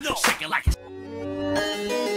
Shake it like it's.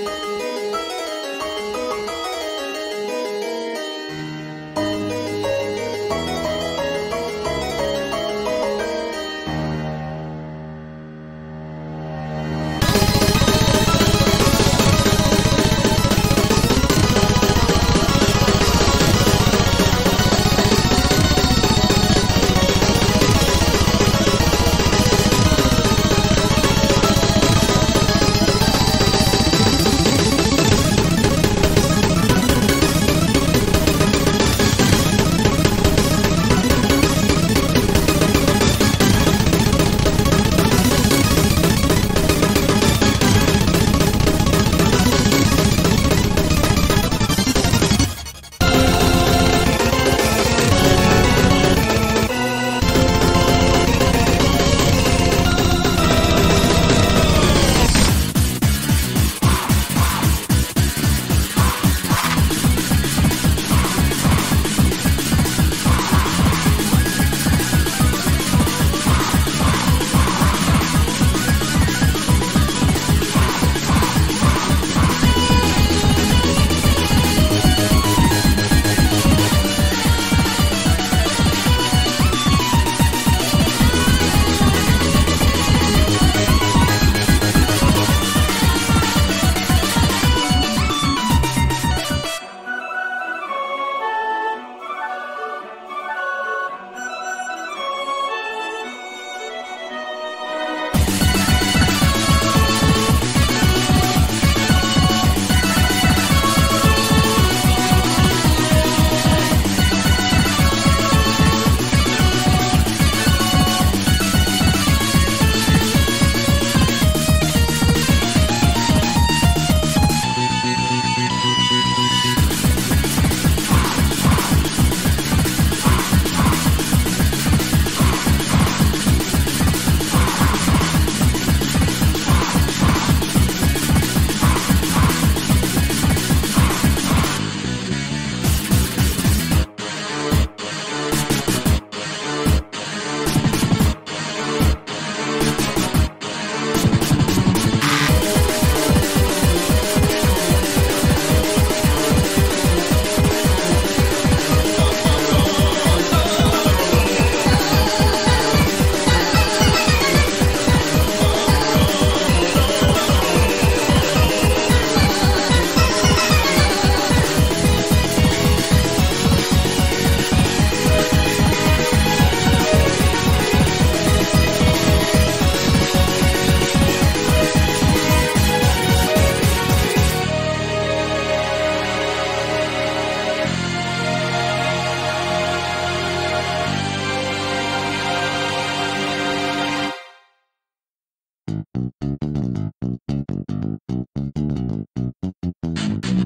Thank you.